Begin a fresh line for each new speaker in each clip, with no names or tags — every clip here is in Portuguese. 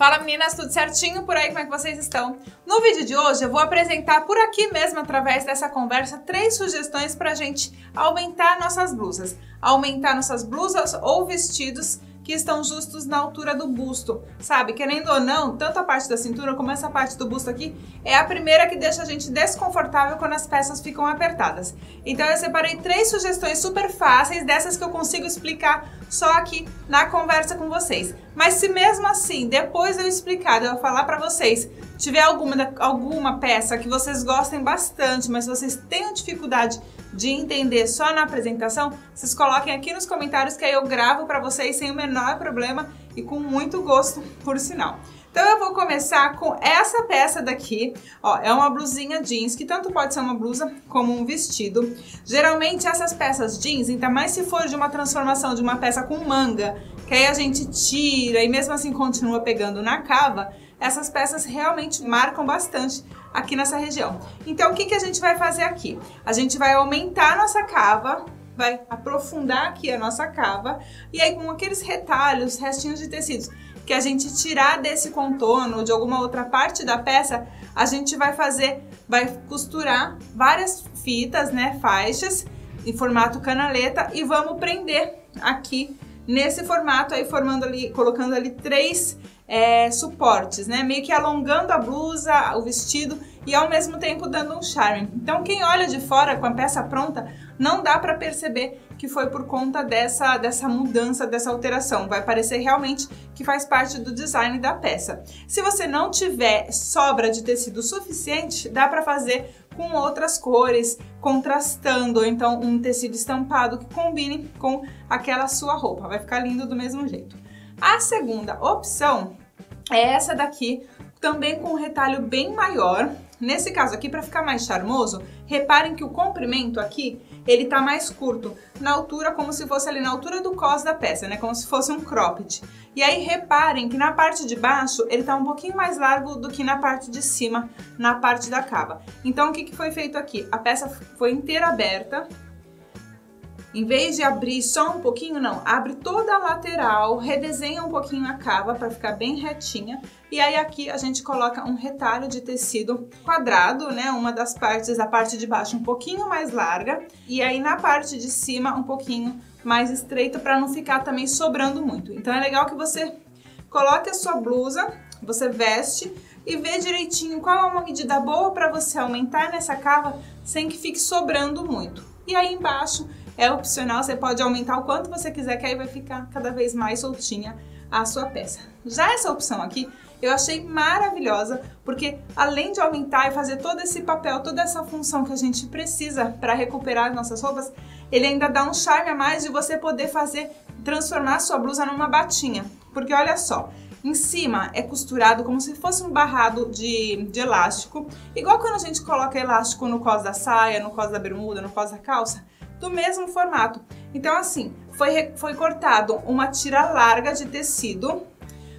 Fala meninas, tudo certinho por aí? Como é que vocês estão? No vídeo de hoje eu vou apresentar por aqui mesmo, através dessa conversa, três sugestões pra gente aumentar nossas blusas. Aumentar nossas blusas ou vestidos que estão justos na altura do busto, sabe? Querendo ou não, tanto a parte da cintura como essa parte do busto aqui é a primeira que deixa a gente desconfortável quando as peças ficam apertadas. Então eu separei três sugestões super fáceis, dessas que eu consigo explicar só aqui na conversa com vocês. Mas se mesmo assim, depois eu explicar, eu falar para vocês, tiver alguma, alguma peça que vocês gostem bastante, mas vocês tenham dificuldade de entender só na apresentação, vocês coloquem aqui nos comentários que aí eu gravo para vocês sem o menor problema e com muito gosto, por sinal. Então eu vou começar com essa peça daqui, ó, é uma blusinha jeans, que tanto pode ser uma blusa como um vestido. Geralmente essas peças jeans, ainda mais se for de uma transformação de uma peça com manga, que aí a gente tira e mesmo assim continua pegando na cava, essas peças realmente marcam bastante aqui nessa região. Então, o que, que a gente vai fazer aqui? A gente vai aumentar a nossa cava, vai aprofundar aqui a nossa cava, e aí com aqueles retalhos, restinhos de tecidos, que a gente tirar desse contorno de alguma outra parte da peça, a gente vai fazer, vai costurar várias fitas, né, faixas, em formato canaleta, e vamos prender aqui nesse formato aí, formando ali, colocando ali três é, suportes, né? Meio que alongando a blusa, o vestido e ao mesmo tempo dando um charme. Então quem olha de fora com a peça pronta não dá para perceber que foi por conta dessa, dessa mudança, dessa alteração. Vai parecer realmente que faz parte do design da peça. Se você não tiver sobra de tecido suficiente, dá para fazer com outras cores, contrastando, ou então um tecido estampado que combine com aquela sua roupa. Vai ficar lindo do mesmo jeito. A segunda opção é essa daqui, também com um retalho bem maior. Nesse caso aqui, para ficar mais charmoso, reparem que o comprimento aqui, ele tá mais curto, na altura, como se fosse ali na altura do cos da peça, né? Como se fosse um cropped. E aí, reparem que na parte de baixo, ele tá um pouquinho mais largo do que na parte de cima, na parte da cava. Então, o que, que foi feito aqui? A peça foi inteira aberta, em vez de abrir só um pouquinho, não, abre toda a lateral, redesenha um pouquinho a cava para ficar bem retinha. E aí aqui a gente coloca um retalho de tecido quadrado, né? Uma das partes, a parte de baixo um pouquinho mais larga e aí na parte de cima um pouquinho mais estreita para não ficar também sobrando muito. Então é legal que você coloque a sua blusa, você veste e vê direitinho qual é uma medida boa para você aumentar nessa cava sem que fique sobrando muito. E aí embaixo é opcional, você pode aumentar o quanto você quiser, que aí vai ficar cada vez mais soltinha a sua peça. Já essa opção aqui, eu achei maravilhosa, porque além de aumentar e fazer todo esse papel, toda essa função que a gente precisa para recuperar nossas roupas, ele ainda dá um charme a mais de você poder fazer, transformar sua blusa numa batinha. Porque olha só, em cima é costurado como se fosse um barrado de, de elástico, igual quando a gente coloca elástico no cos da saia, no cos da bermuda, no cos da calça do mesmo formato. Então, assim, foi, foi cortado uma tira larga de tecido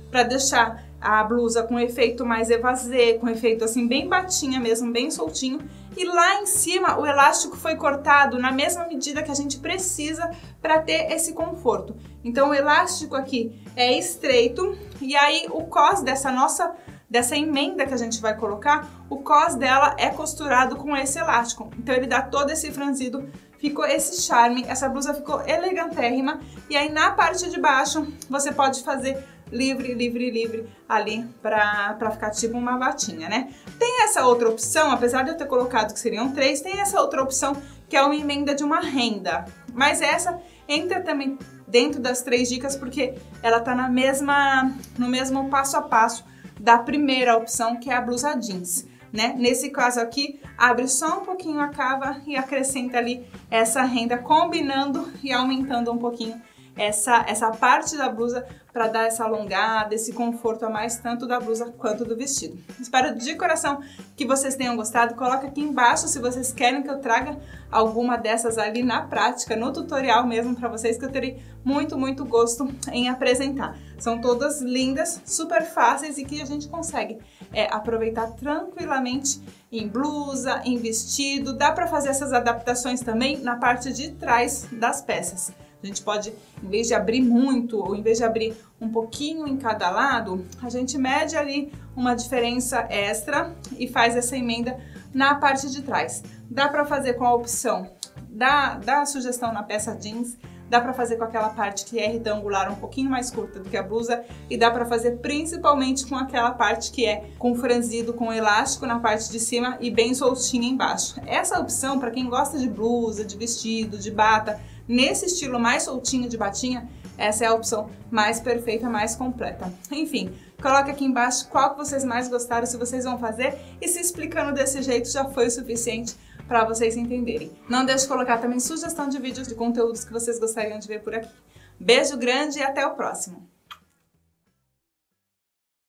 para deixar a blusa com efeito mais evasê, com efeito assim bem batinha mesmo, bem soltinho. E lá em cima o elástico foi cortado na mesma medida que a gente precisa para ter esse conforto. Então o elástico aqui é estreito e aí o cos dessa nossa dessa emenda que a gente vai colocar, o cos dela é costurado com esse elástico. Então ele dá todo esse franzido ficou esse charme, essa blusa ficou elegantérrima. E aí na parte de baixo você pode fazer livre, livre, livre ali pra, pra ficar tipo uma batinha, né? Tem essa outra opção, apesar de eu ter colocado que seriam três, tem essa outra opção que é uma emenda de uma renda. Mas essa entra também dentro das três dicas porque ela tá na mesma, no mesmo passo a passo da primeira opção, que é a blusa jeans né? Nesse caso aqui, abre só um pouquinho a cava e acrescenta ali essa renda, combinando e aumentando um pouquinho essa, essa parte da blusa para dar essa alongada, esse conforto a mais, tanto da blusa quanto do vestido. Espero de coração que vocês tenham gostado. Coloca aqui embaixo se vocês querem que eu traga alguma dessas ali na prática, no tutorial mesmo para vocês, que eu terei muito, muito gosto em apresentar. São todas lindas, super fáceis e que a gente consegue é, aproveitar tranquilamente em blusa, em vestido. Dá para fazer essas adaptações também na parte de trás das peças. A gente pode, em vez de abrir muito, ou em vez de abrir um pouquinho em cada lado, a gente mede ali uma diferença extra e faz essa emenda na parte de trás. Dá para fazer com a opção da, da sugestão na peça jeans, dá para fazer com aquela parte que é retangular um pouquinho mais curta do que a blusa e dá para fazer principalmente com aquela parte que é com franzido com elástico na parte de cima e bem soltinha embaixo. Essa opção para quem gosta de blusa, de vestido, de bata, nesse estilo mais soltinho de batinha, essa é a opção mais perfeita, mais completa. Enfim, coloca aqui embaixo qual que vocês mais gostaram, se vocês vão fazer e se explicando desse jeito já foi o suficiente para vocês entenderem. Não deixe de colocar também sugestão de vídeos de conteúdos que vocês gostariam de ver por aqui. Beijo grande e até o próximo!